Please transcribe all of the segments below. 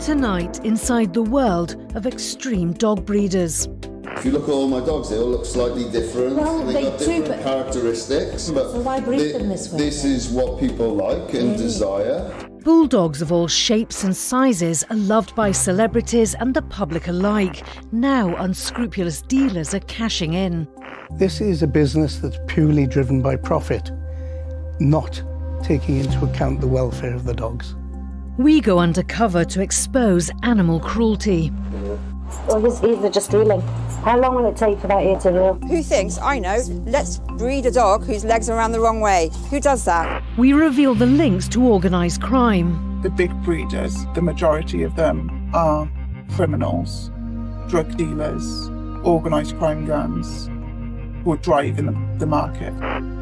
Tonight, inside the world of extreme dog breeders. If you look at all my dogs, they all look slightly different. Well, They've they got do, different but- characteristics. But So why breed thi- them this way This then? is what people like and desire. Bulldogs of all shapes and sizes are loved by celebrities and the public alike. Now, unscrupulous dealers are cashing in. This is a business that's purely driven by profit, not taking into account the welfare of the dogs. We go undercover to expose animal cruelty. Well, his ears are just healing. How long will it take for that ear to heal? Who thinks, I know, let's breed a dog whose legs are around the wrong way? Who does that? We reveal the links to organised crime. the big breeders, the majority of them are criminals, drug dealers, organised crime gangs who are driving the, the market.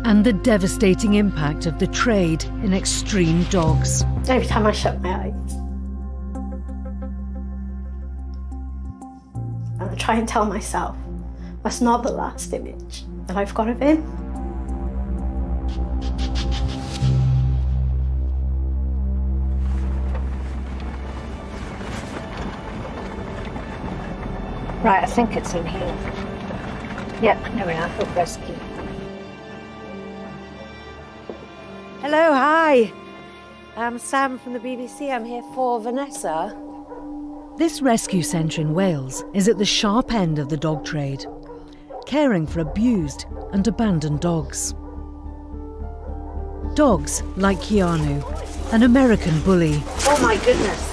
and the devastating impact of the trade in extreme dogs. Every time I shut my eyes, and I try and tell myself that's not the last image that I've got of him. Right, I think it's in here. Yep, there we are. Hope rescue. Hello, hi. I'm Sam from the BBC. I'm here for Vanessa. This rescue centre in Wales is at the sharp end of the dog trade, caring for abused and abandoned dogs. Dogs like Keanu, an American bully, Oh my goodness.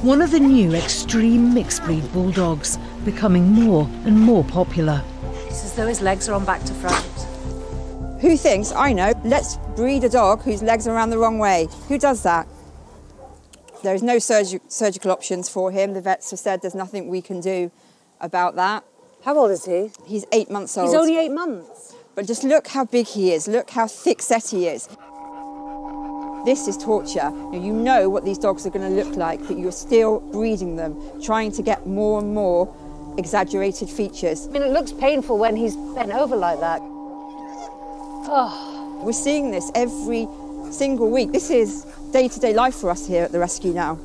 one of the new extreme mixed breed bulldogs, becoming more and more popular. It's as though his legs are on back to front. Who thinks, I know, let's breed a dog whose legs are around the wrong way? Who does that? There is no surgi- surgical options for him. The vets have said there's nothing we can do about that. How old is he? He's eight months old. He's only eight months. But just look how big he is. Look how thick set he is. This is torture. You you know what these dogs are going to look like, but you're still breeding them, trying to get more and more exaggerated features. I mean, it looks painful when he's bent over like that. Oh. We're seeing this every single week. This is day to day life for us here at the rescue now.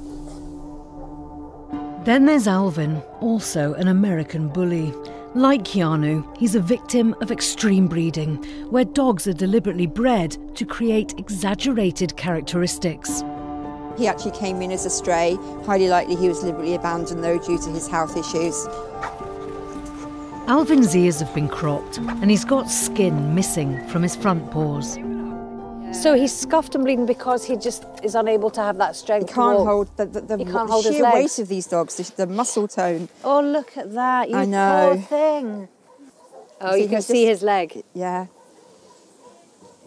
Then there's Alvin, also an American bully. Like Keanu, he's a victim of extreme breeding, where dogs are deliberately bred to create exaggerated characteristics. He actually came in as a stray. Highly likely he was deliberately abandoned though due to his health issues. Alvin's ears have been cropped, and he's got skin missing from his front paws. So he's scuffed and bleeding because he just is unable to have that strength. to can't hold the, the, the, He can't the hold sheer legs. weight of these dogs, the, the muscle tone. Oh, look at that. You I know. poor thing. Oh, See, you can he's see just- his leg. Yeah.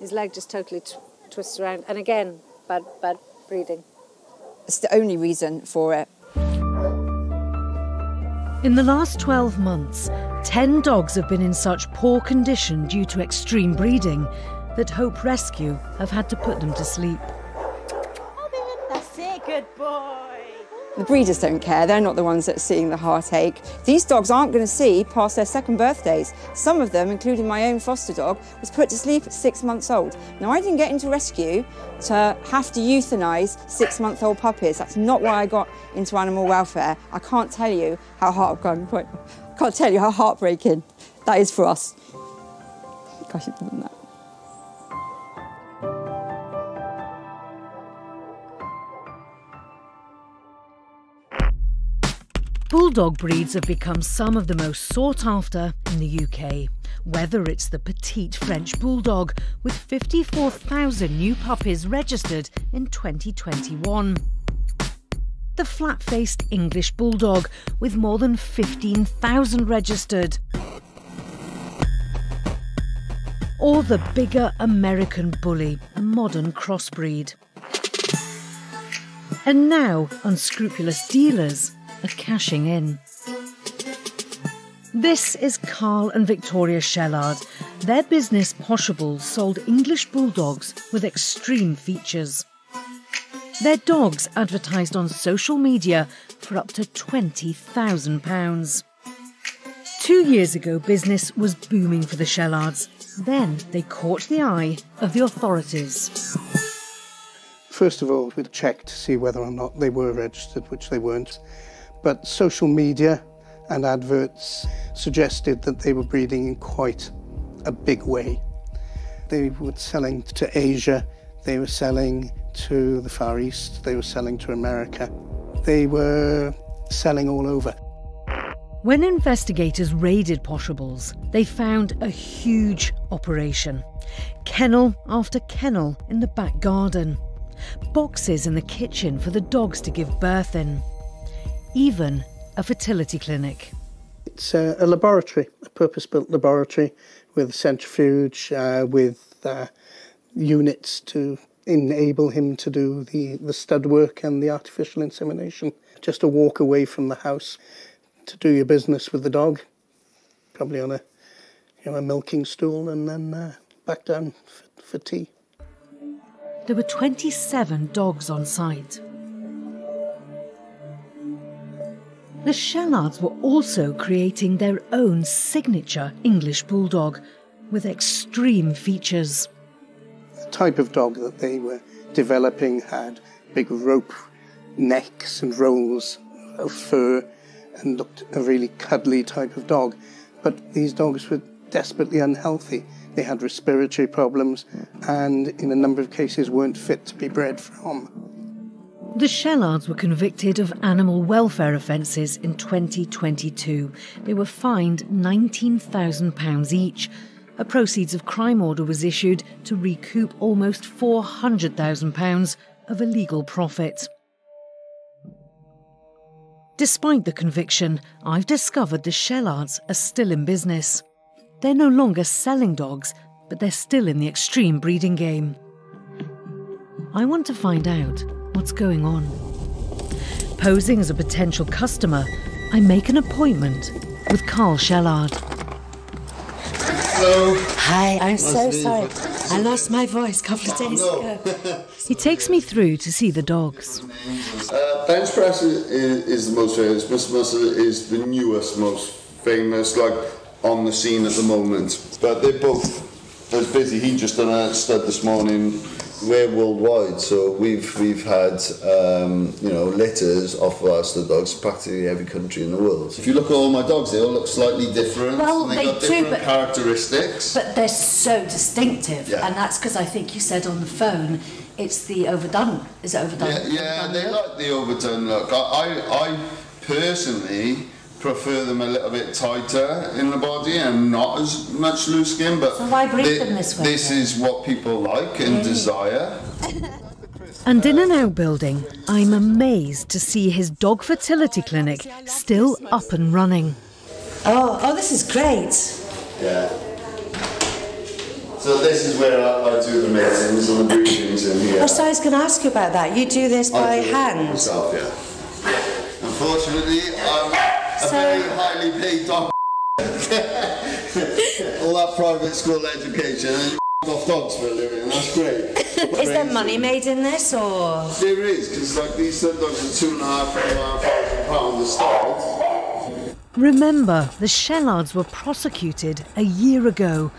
His leg just totally t- twists around. And again, bad, bad breeding. It's the only reason for it. In the last 12 months, 10 dogs have been in such poor condition due to extreme breeding that Hope Rescue have had to put them to sleep. The breeders don't care, they're not the ones that are seeing the heartache. These dogs aren't going to see past their second birthdays. Some of them, including my own foster dog, was put to sleep at six months old. Now, I didn't get into rescue to have to euthanise six month old puppies. That's not why I got into animal welfare. I can't tell you how heart, I can't tell you how heartbreaking that is for us. Gosh, Bulldog breeds have become some of the most sought after in the UK. Whether it's the petite French Bulldog with 54,000 new puppies registered in 2021, the flat faced English Bulldog with more than 15,000 registered, or the bigger American Bully, a modern crossbreed. And now, unscrupulous dealers are cashing in. This is Carl and Victoria Shellard. Their business Poshables sold English bulldogs with extreme features. Their dogs advertised on social media for up to £20,000. Two years ago, business was booming for the Shellards. Then they caught the eye of the authorities. First of all, we checked to see whether or not they were registered, which they weren't. But social media and adverts suggested that they were breeding in quite a big way. They were selling to Asia, they were selling to the Far East, they were selling to America. They were selling all over. When investigators raided Poshables, they found a huge operation. Kennel after kennel in the back garden. Boxes in the kitchen for the dogs to give birth in. Even a fertility clinic. It's a, a laboratory, a purpose-built laboratory with a centrifuge, uh, with uh, units to enable him to do the, the stud work and the artificial insemination. Just a walk away from the house to do your business with the dog, probably on a, you know, a milking stool, and then uh, back down for, for tea. There were 27 dogs on site. The Shellards were also creating their own signature English Bulldog with extreme features. The type of dog that they were developing had big rope necks and rolls of fur and looked a really cuddly type of dog. But these dogs were desperately unhealthy. They had respiratory problems and, in a number of cases, weren't fit to be bred from. The Shellards were convicted of animal welfare offences in 2022. They were fined £19,000 each. A proceeds of crime order was issued to recoup almost £400,000 of illegal profit. Despite the conviction, I've discovered the Shellards are still in business. They're no longer selling dogs, but they're still in the extreme breeding game. I want to find out what's going on. Posing as a potential customer, I make an appointment with Carl Shellard. Hello. Hi, I'm Nice so to meet you. sorry. I lost my voice a couple of days No. ago. He takes me through to see the dogs. Uh, bench press is, is the most famous. Mr. Muscle is the newest, most famous, like on the scene at the moment. But they're both as busy. He just done a stud this morning. We're worldwide, so we've we've had um, you know litters off of our stud dogs practically every country in the world. If you look at all my dogs, they all look slightly different. Well, and they they got do, different but- characteristics. But they're so distinctive, Yeah. and that's because I think you said on the phone it's the overdone. Is it overdone? Yeah, yeah, Overdone they look? like the overdone look. I, I, I personally prefer them a little bit tighter in the body and not as much loose skin. But So why breed thi- them this way This is what people like and desire. And in an outbuilding, I'm amazed to see his dog fertility clinic still up and running. Oh, oh, this is great. Yeah. So this is where I, I do the matings and the breedings in here. Oh, so I was going to ask you about that. You do this by I do it hand. Myself, yeah. Unfortunately, I'm a So- very highly paid dog. All that private school education eh? and off dogs for a living. That's great. Is there money made in this, or There is, because like these stud dogs are two and a half, three and a half thousand pounds a start. Remember, the Shellards were prosecuted a year ago,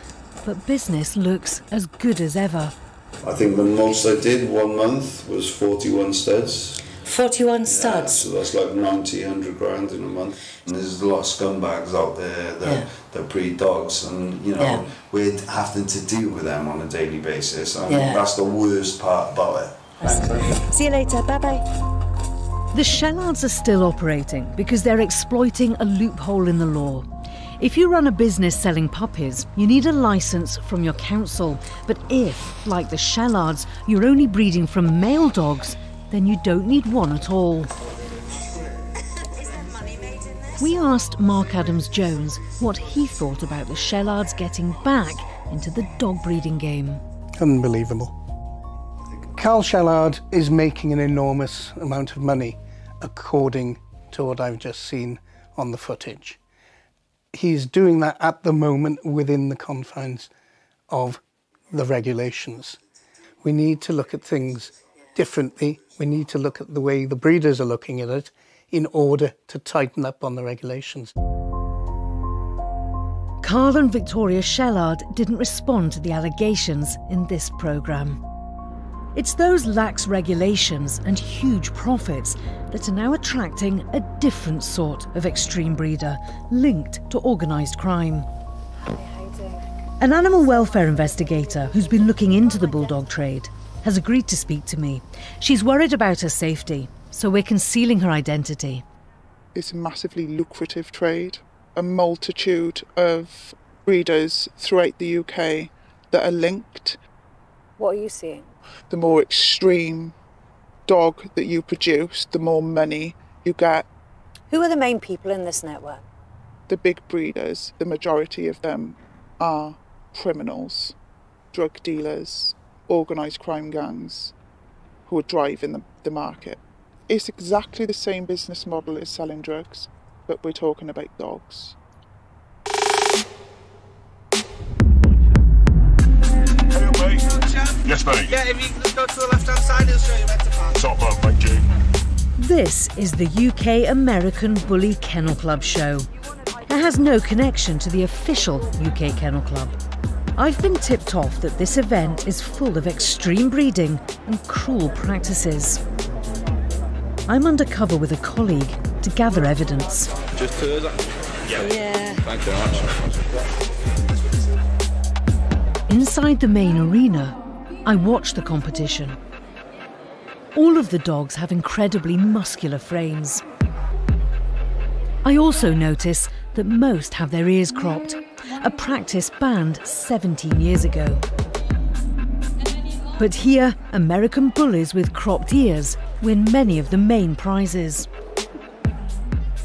but business looks as good as ever. I think the most I did one month was 41 studs. 41 studs? So that's like 90, 100 grand in a month. And there's a lot of scumbags out there that, Yeah. that breed dogs, and you know, Yeah. we're having to deal with them on a daily basis. And Yeah. that's the worst part about it. See you later. Bye bye. The Shellards are still operating because they're exploiting a loophole in the law. If you run a business selling puppies, you need a license from your council. But if, like the Shellards, you're only breeding from male dogs, then you don't need one at all. We asked Mark Adams Jones what he thought about the Shellards getting back into the dog breeding game. Unbelievable. Carl Shellard is making an enormous amount of money, according to what I've just seen on the footage. He's doing that at the moment within the confines of the regulations. We need to look at things differently. We need to look at the way the breeders are looking at it in order to tighten up on the regulations. Carl and Victoria Shellard didn't respond to the allegations in this programme. It's those lax regulations and huge profits that are now attracting a different sort of extreme breeder linked to organised crime. An animal welfare investigator who's been looking into the bulldog trade has agreed to speak to me. She's worried about her safety, so we're concealing her identity. It's a massively lucrative trade. A multitude of breeders throughout the UK that are linked. What are you seeing? The more extreme dog that you produce, the more money you get. Who are the main people in this network? The big breeders, the majority of them are criminals, drug dealers, organised crime gangs who are driving the, the market. It's exactly the same business model as selling drugs, but we're talking about dogs. Yes, mate. Yeah, if you go to the left hand side, it'll show you where to park. Top man, thank you. This is the UK American Bully Kennel Club show. It has no connection to the official UK Kennel Club. I've been tipped off that this event is full of extreme breeding and cruel practices. I'm undercover with a colleague to gather evidence. Just two, is it? Yeah. Thank you very much. Inside the main arena, I watch the competition. All of the dogs have incredibly muscular frames. I also notice that most have their ears cropped, a practice banned 17 years ago. But here, American bullies with cropped ears win many of the main prizes.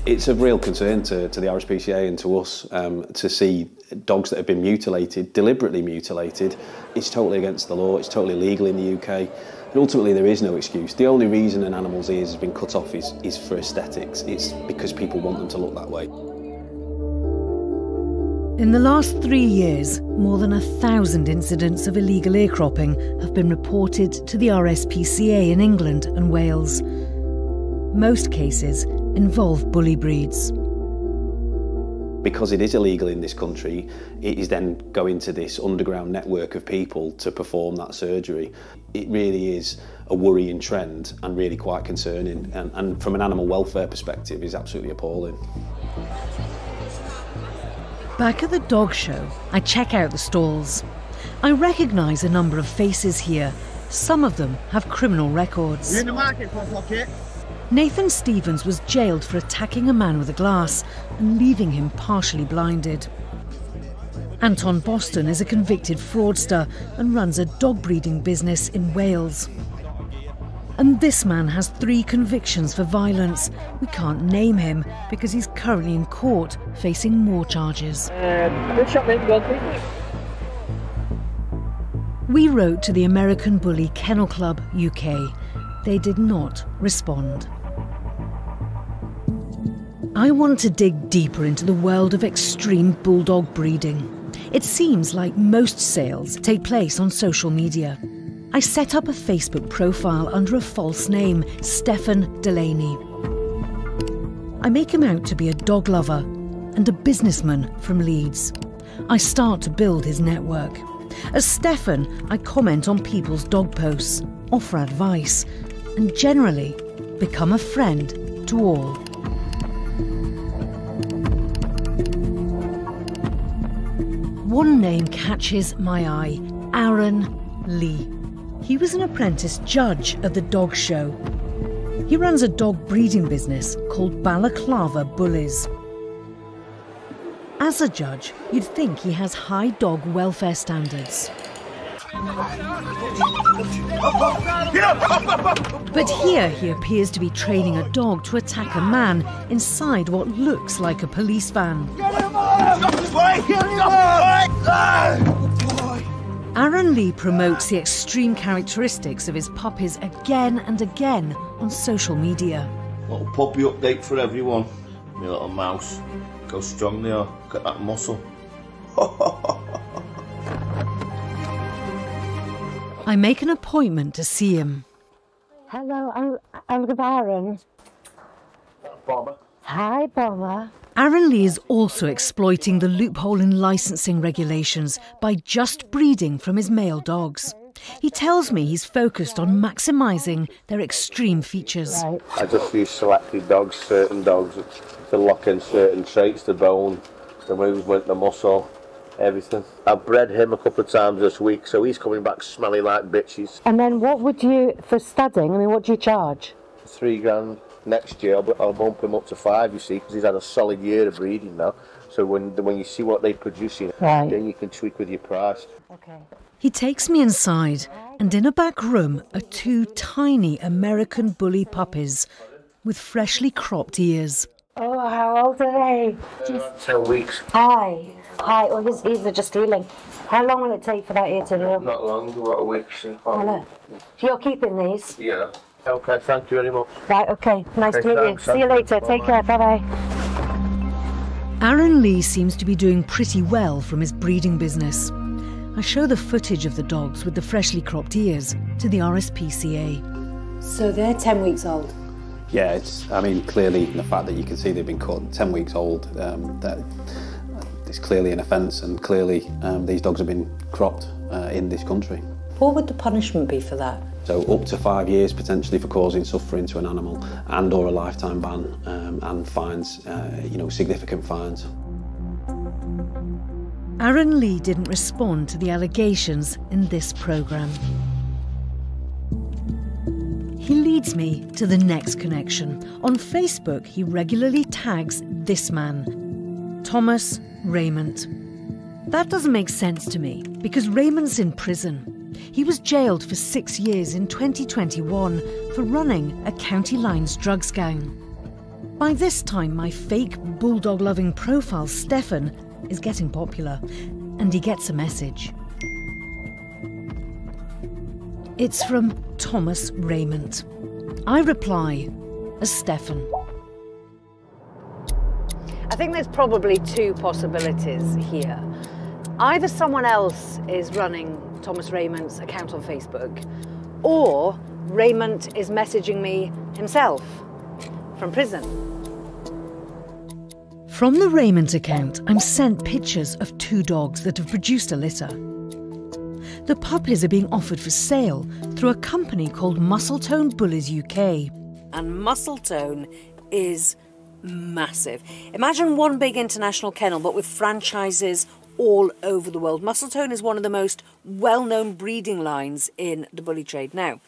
It's of real concern to, to the RSPCA and to us um, to see dogs that have been mutilated, deliberately mutilated. It's totally against the law, it's totally illegal in the UK. And ultimately, there is no excuse. The only reason an animal's ears has been cut off is, is for aesthetics. It's because people want them to look that way. In the last three years, more than a thousand incidents of illegal ear cropping have been reported to the RSPCA in England and Wales. Most cases involve bully breeds. Because it is illegal in this country, it is then going to this underground network of people to perform that surgery. It really is a worrying trend and really quite concerning. And, and from an animal welfare perspective, is absolutely appalling. Back at the dog show, I check out the stalls. I recognise a number of faces here. Some of them have criminal records. You in the market pocket? Nathan Stevens was jailed for attacking a man with a glass and leaving him partially blinded. Anton Boston is a convicted fraudster and runs a dog breeding business in Wales. And this man has three convictions for violence. We can't name him because he's currently in court facing more charges. We wrote to the American Bully Kennel Club UK. They did not respond. I want to dig deeper into the world of extreme bulldog breeding. It seems like most sales take place on social media. I set up a Facebook profile under a false name, Stefan Delaney. I make him out to be a dog lover and a businessman from Leeds. I start to build his network. As Stefan, I comment on people's dog posts, offer advice, and generally become a friend to all. One name catches my eye Aaron Lee. He was an apprentice judge at the dog show. He runs a dog breeding business called Balaclava Bullies. As a judge, you'd think he has high dog welfare standards. But here he appears to be training a dog to attack a man inside what looks like a police van. Aaron Lee promotes the extreme characteristics of his puppies again and again on social media. Little puppy update for everyone. My little mouse. Go strong they are. Get that muscle. I make an appointment to see him. Hello, I'm, I'm with Aaron. Bobber. Hi, Bobber. Aaron Lee is also exploiting the loophole in licensing regulations by just breeding from his male dogs. He tells me he's focused on maximising their extreme features. I just use selected dogs, certain dogs, to lock in certain traits, the bone, the movement, the muscle, everything. I've bred him a couple of times this week, so he's coming back smelling like bitches. And then what would you, for studying, I mean, what do you charge? Three grand next year, I'll, I'll bump him up to five, you see, because he's had a solid year of breeding now. So when when you see what they're producing, Right. then you can tweak with your price. Okay. He takes me inside, and in a back room are two tiny American bully puppies with freshly cropped ears. Oh, how old are they? Ten weeks. Hi. Hi. Oh, his ears are just healing. How long will it take for that ear to heal? Not long, about a week. so- Hello. You're keeping these? Yeah. Okay, thank you very much. Right, okay. Nice Okay, to meet you. See you later. Take care. Bye bye. Aaron Lee seems to be doing pretty well from his breeding business. I show the footage of the dogs with the freshly cropped ears to the RSPCA. So they're 10 weeks old. Yeah, it's. I mean, clearly the fact that you can see they've been caught 10 weeks old, um, that is clearly an offence, and clearly um, these dogs have been cropped uh, in this country. What would the punishment be for that? So up to five years potentially for causing suffering to an animal, and or a lifetime ban, um, and fines, uh, you know, significant fines. Aaron Lee didn't respond to the allegations in this programme. He leads me to the next connection. On Facebook, he regularly tags this man, Thomas Raymond. That doesn't make sense to me because Raymond's in prison. He was jailed for six years in 2021 for running a county lines drugs gang. By this time, my fake bulldog loving profile, Stefan, is getting popular, and he gets a message. It's from Thomas Raymond. I reply as Stefan. I think there's probably two possibilities here. Either someone else is running Thomas Raymond's account on Facebook, or Raymond is messaging me himself from prison. From the Raymond account, I'm sent pictures of two dogs that have produced a litter. The puppies are being offered for sale through a company called Muscletone Bullies UK. And Muscletone is massive. Imagine one big international kennel, but with franchises all over the world. Muscletone is one of the most well known breeding lines in the bully trade. Now,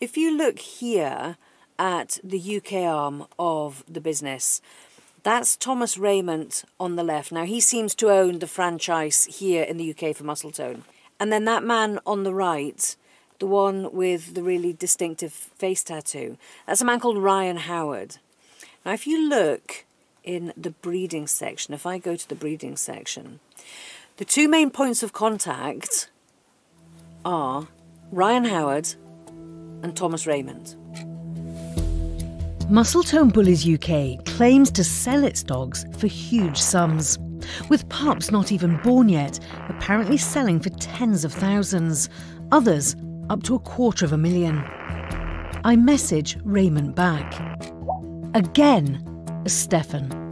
if you look here at the UK arm of the business, that's Thomas Raymond on the left. Now, he seems to own the franchise here in the UK for Muscletone. And then that man on the right, the one with the really distinctive face tattoo, that's a man called Ryan Howard. Now, if you look in the breeding section, if I go to the breeding section, the two main points of contact are Ryan Howard and Thomas Raymond. Muscle Tone Bullies UK claims to sell its dogs for huge sums, with pups not even born yet apparently selling for tens of thousands, others up to a quarter of a million. I message Raymond back. Again, Stefan.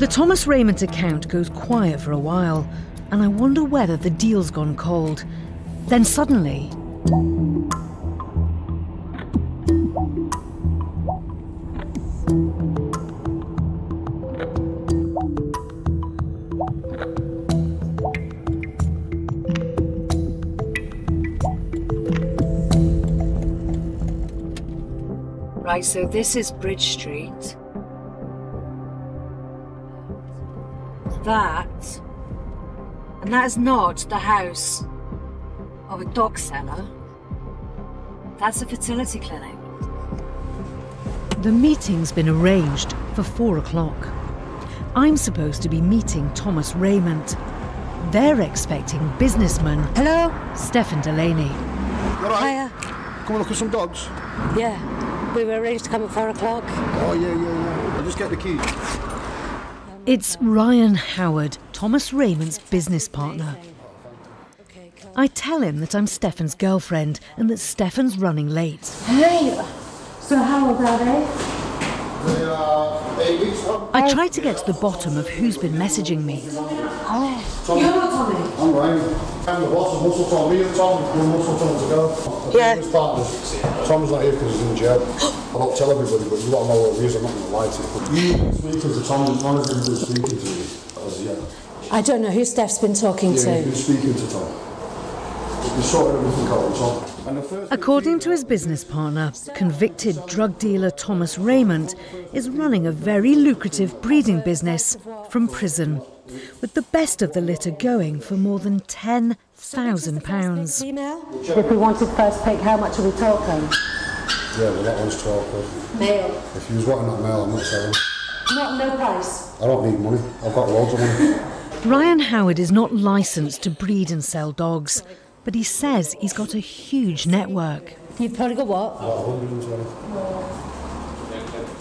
The Thomas Raymond account goes quiet for a while, and I wonder whether the deal's gone cold. Then suddenly, Right, so this is Bridge Street. That, and that is not the house of a dog seller. That's a fertility clinic. The meeting's been arranged for four o'clock. I'm supposed to be meeting Thomas Raymond. They're expecting businessman. Hello? Stefan Delaney. You alright? Hiya. Come and look at some dogs. Yeah, we were arranged to come at four o'clock. Oh, yeah, yeah, yeah. I'll just get the key. It's Ryan Howard, Thomas Raymond's business partner. I tell him that I'm Stefan's girlfriend and that Stefan's running late. Hey, so how old are they? They are eight weeks now. I try to get to the bottom of who's been messaging me. Oh. Tommy. You're not Tommy. I'm Ryan. I'm the boss of Muscle Tone. Me and Tom were Muscle Tone to go. Yeah. His partners. Tom's not here because he's in jail. I don't tell everybody, but you want to know what it is. I'm not going to lie to you. You've been speaking to Tom. None of them have been speaking to you. As yet. I don't know who Steph's been talking Yeah, to. you've been speaking to Tom. You're sorting everything out with Tom. And the first According to his business partner, convicted drug dealer Thomas Raymond is running a very lucrative breeding business from prison, with the best of the litter going for more than £10,000. If we wanted first pick, how much are we talking? Yeah, well, that one's 12 quid. Male. If you was wanting that mail, I'm not selling. Not no price. I don't need money. I've got loads of money. Ryan Howard is not licensed to breed and sell dogs, but he says he's got a huge network. You've probably got what? About 120.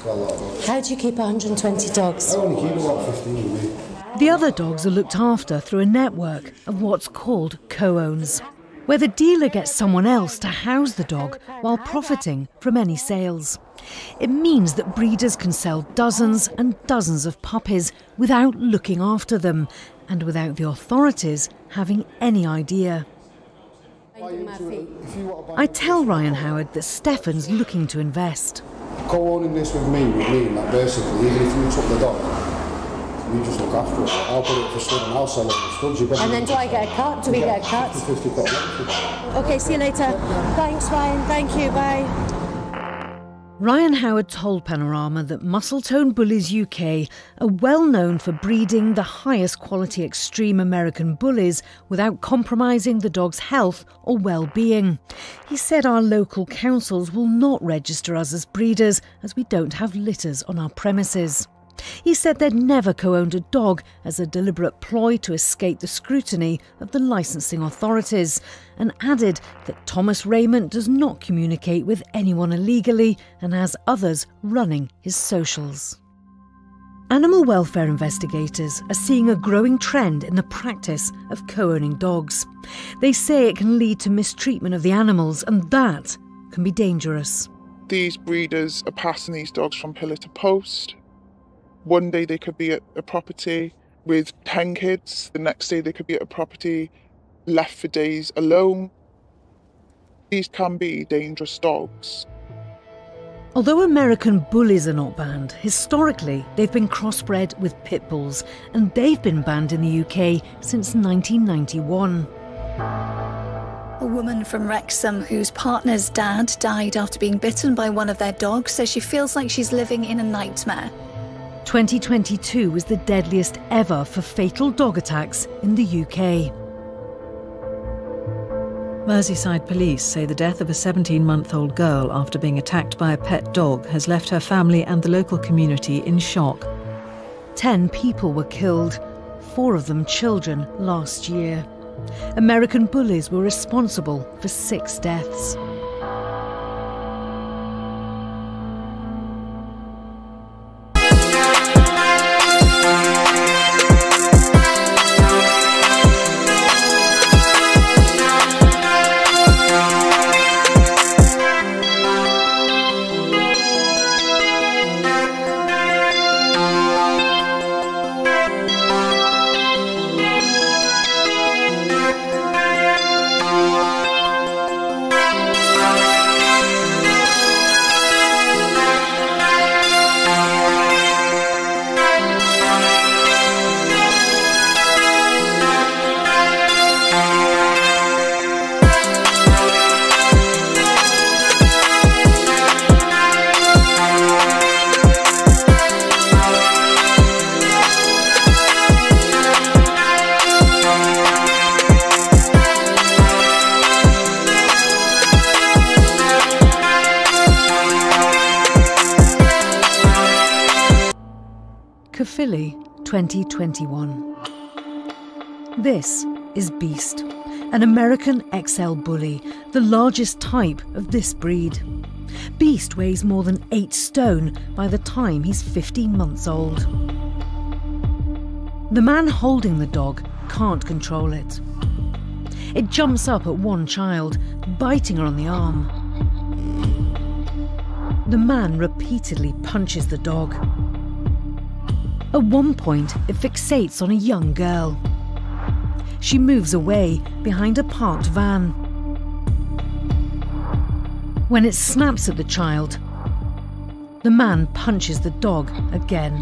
Got a lot of dogs. How do you keep 120 dogs? I only keep about 15 with me. The other dogs are looked after through a network of what's called co-owns, where the dealer gets someone else to house the dog while profiting from any sales. It means that breeders can sell dozens and dozens of puppies without looking after them and without the authorities having any idea. I tell Ryan Howard that Stefan's looking to invest. Co-owning this with me would mean that basically, even if you took the dog, you just look after it. I'll put it for stud and I'll sell it for studs. You've got And then do I get a cut? Do we get a cut? 50 cut. Okay, see you later. Thanks, Ryan. Thank you. Bye. Ryan Howard told Panorama that Muscletone Bullies UK are well known for breeding the highest quality extreme American bullies without compromising the dog's health or well-being. He said our local councils will not register us as breeders as we don't have litters on our premises. He said they'd never co owned a dog as a deliberate ploy to escape the scrutiny of the licensing authorities, and added that Thomas Raymond does not communicate with anyone illegally and has others running his socials. Animal welfare investigators are seeing a growing trend in the practice of co owning dogs. They say it can lead to mistreatment of the animals, and that can be dangerous. These breeders are passing these dogs from pillar to post. One day they could be at a property with 10 kids, the next day they could be at a property left for days alone. These can be dangerous dogs. Although American bullies are not banned, historically they've been crossbred with pit bulls, and they've been banned in the UK since 1991. A woman from Wrexham whose partner's dad died after being bitten by one of their dogs says she feels like she's living in a nightmare. 2022 was the deadliest ever for fatal dog attacks in the UK. Merseyside police say the death of a 17 month old girl after being attacked by a pet dog has left her family and the local community in shock. Ten people were killed, four of them children, last year. American bullies were responsible for six deaths. Caerphilly 2021. This is Beast, an American XL bully, the largest type of this breed. Beast weighs more than 8 stone by the time he's 15 months old. The man holding the dog can't control it. It jumps up at one child, biting her on the arm. The man repeatedly punches the dog. At one point, it fixates on a young girl. She moves away behind a parked van. When it snaps at the child, the man punches the dog again.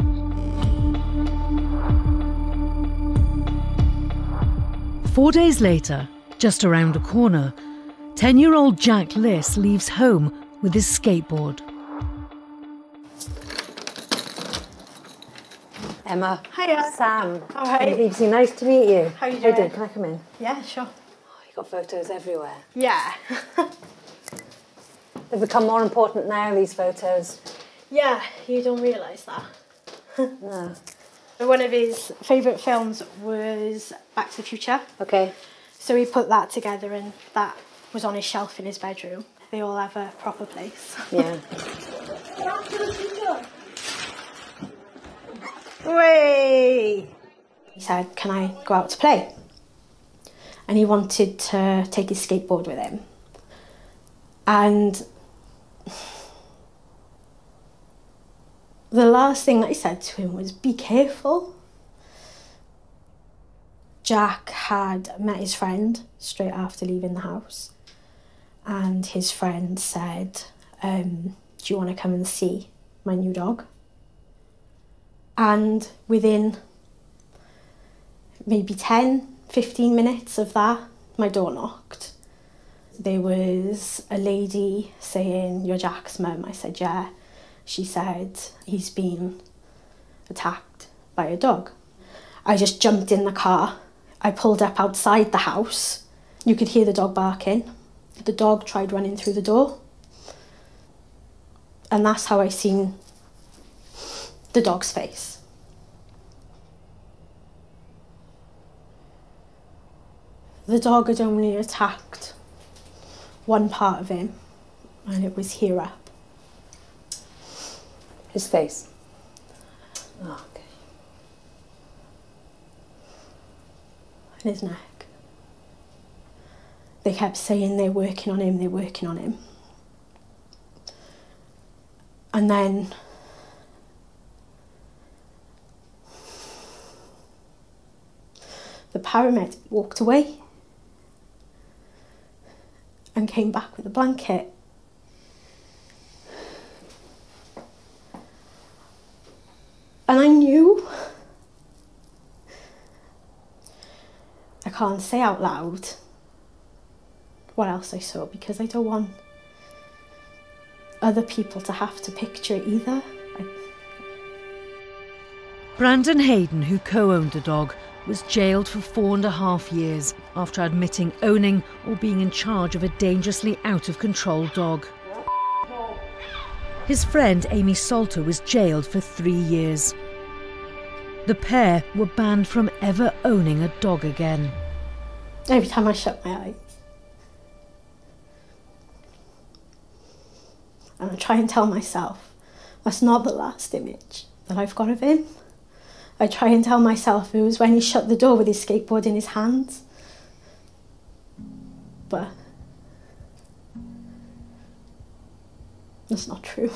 Four days later, just around the corner, 10 year old Jack Lis leaves home with his skateboard. Emma. Hiya. Sam. All right. Evening. Nice to meet you. How you How you doing? Can I come in? Yeah, sure. Oh, you've got photos everywhere. Yeah. They've become more important now, these photos. yeah, you don't realise that. No. One of his favourite films was Back to the Future. Okay. So he put that together and that was on his shelf in his bedroom. They all have a proper place. Yeah. Way! He said, Can I go out to play? And he wanted to take his skateboard with him. And the last thing I said to him was, Be careful. Jack had met his friend straight after leaving the house, and his friend said, um, Do you want to come and see my new dog? And within maybe 10, 15 minutes of that, my door knocked. There was a lady saying, You're Jack's mum. I said, Yeah. She said, He's been attacked by a dog. I just jumped in the car. I pulled up outside the house. You could hear the dog barking. The dog tried running through the door. And that's how I seen the dog's face. The dog had only attacked one part of him, and it was here up. His face. Oh, okay. and his neck. They kept saying they're working on him, they're working on him. And then the paramedic walked away and came back with a blanket. And I knew I can't say out loud what else I saw because I don't want other people to have to picture it either. Brandon Hayden, who co owned the dog, was jailed for four and a half years after admitting owning or being in charge of a dangerously out of control dog. His friend Amy Salter was jailed for three years. The pair were banned from ever owning a dog again. every time I shut my eyes, and I try and tell myself that's not the last image that I've got of him. I try and tell myself it was when he shut the door with his skateboard in his hands. But that's not true.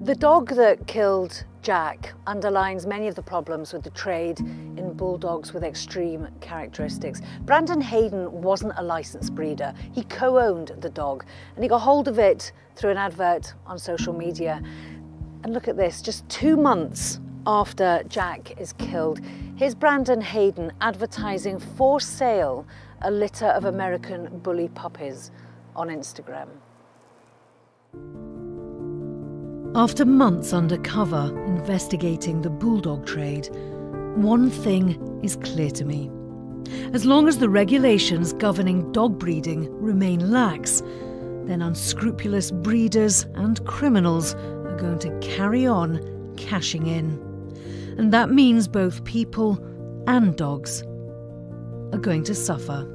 The dog that killed Jack underlines many of the problems with the trade in bulldogs with extreme characteristics. Brandon Hayden wasn't a licensed breeder. He co-owned the dog and he got hold of it through an advert on social media. And look at this, just two months after Jack is killed, here's Brandon Hayden advertising for sale a litter of American bully puppies on Instagram. After months undercover investigating the bulldog trade, one thing is clear to me. As long as the regulations governing dog breeding remain lax, then unscrupulous breeders and criminals are going to carry on cashing in. And that means both people and dogs are going to suffer.